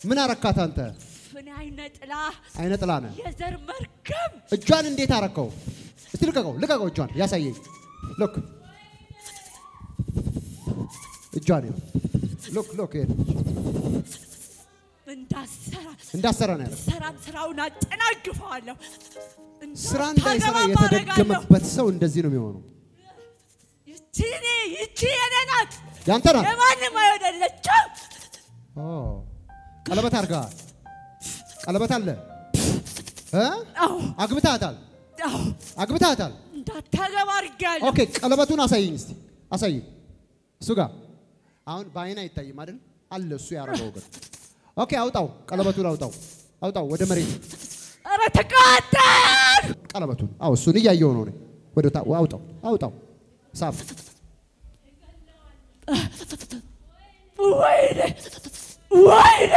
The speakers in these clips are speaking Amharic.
ምን አረካት አንተ? አይነ ጥላ አይነ ጥላ ነህ። የዘር መርገም እጇን እንዴት አረከው? እስቲ ልቀቀው፣ ልቀቀው፣ እጇን ያሳየኝ። lock እጇን ይኸው። lock lock እንዳሰራ እንዳሰራ ነው ያለው። ሰራም ስራውን አጨናግፈዋለሁ። ስራ እንዳይሰራ የተደገመበት ሰው እንደዚህ ነው የሚሆነው። ይቺ እኔ ይቺ የኔ ናት፣ ያንተ ናት። የማንም አይወደለችም። ቀለበት አድርገሃል። ቀለበት አለ አግብተሃታል፣ አግብተሃታል። እንዳታገባ አድርጌያለሁ። okay ቀለበቱን አሳየኝ እስቲ አሳየኝ። እሱ ጋር አሁን በአይን አይታይም አይደል? አለ እሱ ያደረገው ግን። okay አውጣው፣ ቀለበቱን አውጣው፣ አውጣው ወደ መሬት ኧረ ተቃጠል! ቀለበቱን። አዎ እሱን እያየው ነው እኔ። ወደ አውጣው፣ አውጣው፣ ሳብ ወይኔ ወይኔ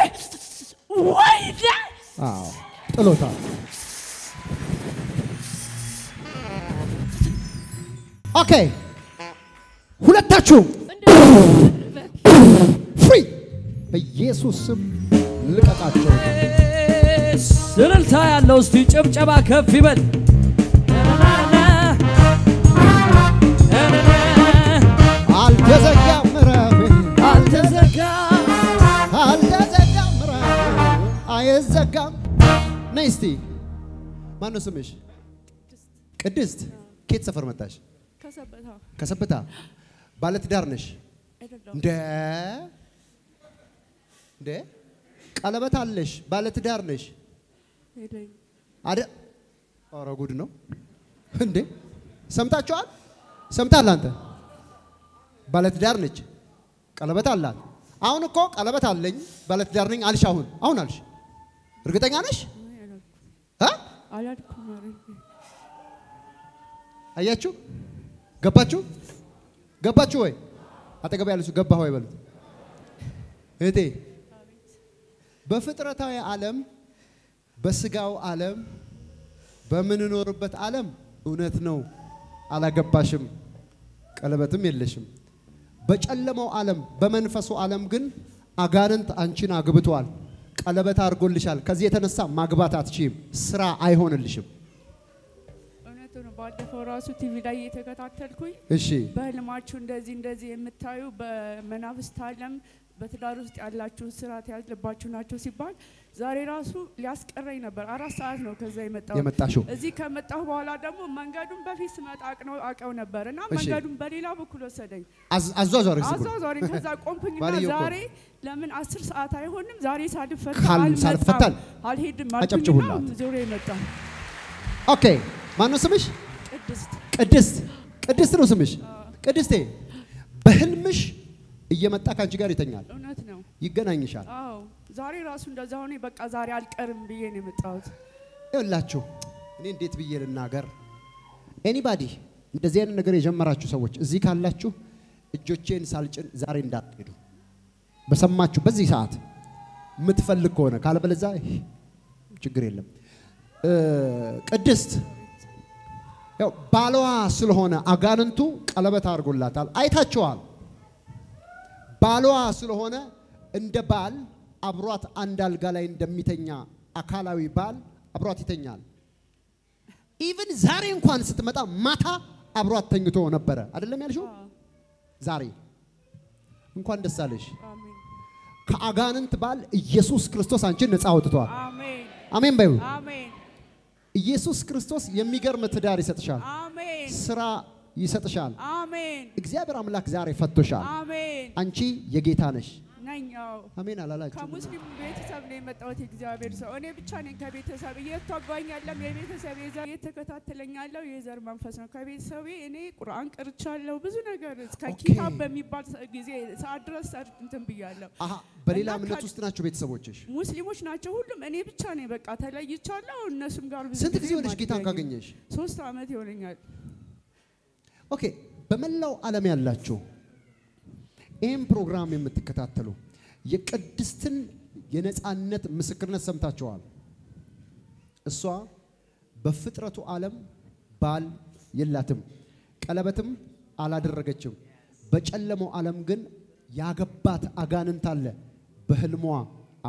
ጥሎታል። okay ሁለታችሁም free በኢየሱስ ስም ልቀቃቸው። እልልታ ያለው እስቲ ጭብጨባ ከፍ ይበል። አይዘጋም። ነይ እስቲ ማነው ስምሽ? ቅድስት። ከየት ሰፈር መጣሽ? ከሰበታ ባለትዳር ነሽ? እንደ እንደ ቀለበት አለሽ፣ ባለትዳር ነሽ አደ ኧረ ጉድ ነው እንዴ! ሰምታችኋል? ሰምታል አንተ? ባለትዳር ነች፣ ቀለበት አላት። አሁን እኮ ቀለበት አለኝ ባለትዳር ነኝ አልሽ። አሁን አሁን አልሽ። እርግጠኛ ነሽ? አያችሁ? ገባችሁ? ገባችሁ ወይ? አጠገብ ያለችው ገባህ ወይ በሉት። እህቴ በፍጥረታዊ ዓለም በስጋው ዓለም በምንኖርበት ዓለም እውነት ነው አላገባሽም፣ ቀለበትም የለሽም። በጨለማው ዓለም በመንፈሱ ዓለም ግን አጋንንት አንቺን አግብቷል፣ ቀለበት አድርጎልሻል። ከዚህ የተነሳ ማግባት አትችይም፣ ስራ አይሆንልሽም። እውነቱ ነው። ባለፈው ራሱ ቲቪ ላይ እየተከታተልኩኝ እሺ በህልማችሁ እንደዚህ እንደዚህ የምታዩ በመናፍስት ዓለም በትዳር ውስጥ ያላችሁ ስርዓት ያለባችሁ ናቸው ሲባል ዛሬ ራሱ ሊያስቀረኝ ነበር። አራት ሰዓት ነው ከዛ የመጣው እዚህ ከመጣሁ በኋላ ደግሞ መንገዱን በፊት ስመጣ አቅ ነው አቀው ነበር እና መንገዱን በሌላ በኩል ወሰደኝ። አዟዟሪ አዟዟሪ ከዛ ቆምኩኝና ዛሬ ለምን አስር ሰዓት አይሆንም? ዛሬ ሳልፈታ አልመጣም፣ አልሄድም። አልኩኝና ዞሮ የመጣ okay። ማነው ስምሽ? ቅድስት። ቅድስት። ቅድስት ነው ስምሽ። ቅድስቴ በህልምሽ እየመጣ ከአንቺ ጋር ይተኛል፣ እውነት ነው። ይገናኝሻል። አዎ ዛሬ ራሱ እንደዛ ሆነ። በቃ ዛሬ አልቀርም ብዬ ነው የመጣሁት። ይኸውላችሁ እኔ እንዴት ብዬ ልናገር? anybody እንደዚህ አይነት ነገር የጀመራችሁ ሰዎች እዚህ ካላችሁ እጆቼን ሳልጭን ዛሬ እንዳትሄዱ በሰማችሁ በዚህ ሰዓት የምትፈልግ ከሆነ ካለበለዛ ችግር የለም። ቅድስት ያው ባሏ ስለሆነ አጋንንቱ ቀለበት አድርጎላታል። አይታችኋል። ባሏ ስለሆነ እንደ ባል አብሯት አንድ አልጋ ላይ እንደሚተኛ አካላዊ ባል አብሯት ይተኛል። even ዛሬ እንኳን ስትመጣ ማታ አብሯት ተኝቶ ነበረ። አይደለም ያልሽው? ዛሬ እንኳን ደስ አለሽ። ከአጋንንት ባል ኢየሱስ ክርስቶስ አንቺን ነፃ አውጥቷል። አሜን አሜን ኢየሱስ ክርስቶስ የሚገርም ትዳር ይሰጥሻል፣ ስራ ይሰጥሻል። አሜን እግዚአብሔር አምላክ ዛሬ ፈቶሻል። አሜን አንቺ የጌታ ነሽ። አሜን አላላችሁ? ከሙስሊም ቤተሰብ ነው የመጣሁት። የእግዚአብሔር ሰው እኔ ብቻ ነኝ ከቤተሰብ እየተጓኛለም የቤተሰብ የዘር እየተከታተለኛለሁ የዘር መንፈስ ነው ከቤተሰቤ። እኔ ቁርአን ቀርቻለሁ ብዙ ነገር እስከ ኪታብ በሚባል ጊዜ ሰዓት ድረስ እንትን ብያለሁ። በሌላ እምነት ውስጥ ናቸው ቤተሰቦችሽ። ሙስሊሞች ናቸው ሁሉም። እኔ ብቻ ነኝ በቃ ተለይቻለሁ። እነሱም ጋር ብዙ ስንት ጊዜ ሆነሽ ጌታን ካገኘሽ? ሶስት ዓመት ይሆነኛል። okay በመላው ዓለም ያላችሁ ይህም ፕሮግራም የምትከታተሉ የቅድስትን የነፃነት ምስክርነት ሰምታችኋል። እሷ በፍጥረቱ ዓለም ባል የላትም፣ ቀለበትም አላደረገችም። በጨለመው ዓለም ግን ያገባት አጋንንት አለ። በህልሟ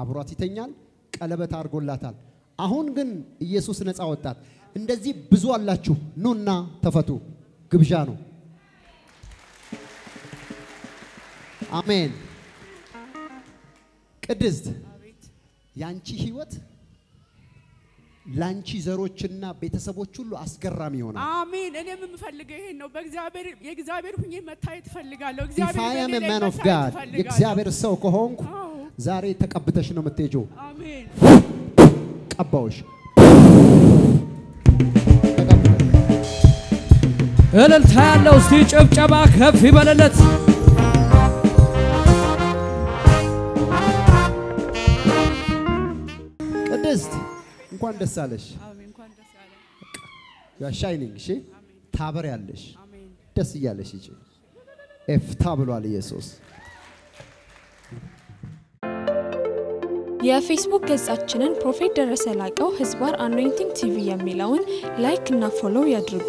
አብሯት ይተኛል፣ ቀለበት አድርጎላታል። አሁን ግን ኢየሱስ ነፃ ወጣት። እንደዚህ ብዙ አላችሁ፣ ኑና ተፈቱ። ግብዣ ነው። አሜን። ቅድስት ያንቺ ህይወት ላንቺ ዘሮችና ቤተሰቦች ሁሉ አስገራሚ ይሆናል። አሜን። እኔም የምፈልገው ይሄን ነው። በእግዚአብሔር የእግዚአብሔር ሁኜ መታየት እፈልጋለሁ። እግዚአብሔር man of God የእግዚአብሔር ሰው ከሆንኩ ዛሬ ተቀብተሽ ነው የምትሄጂው። አሜን። ቀባውሽ። እልልታ ያለው እስቲ ጭብጨባ ከፍ ይበልለት። ቅድስት እንኳን ደስ አለሽ። ሻይኒንግ። እሺ ታበር ያለሽ አሜን። ደስ እያለሽ ይቺ ኤፍታ ብሏል ኢየሱስ። የፌስቡክ ገጻችንን ፕሮፌት ደረሰ ላቀው ህዝባር አኖይንቲንግ ቲቪ የሚለውን ላይክ እና ፎሎው ያድርጉ።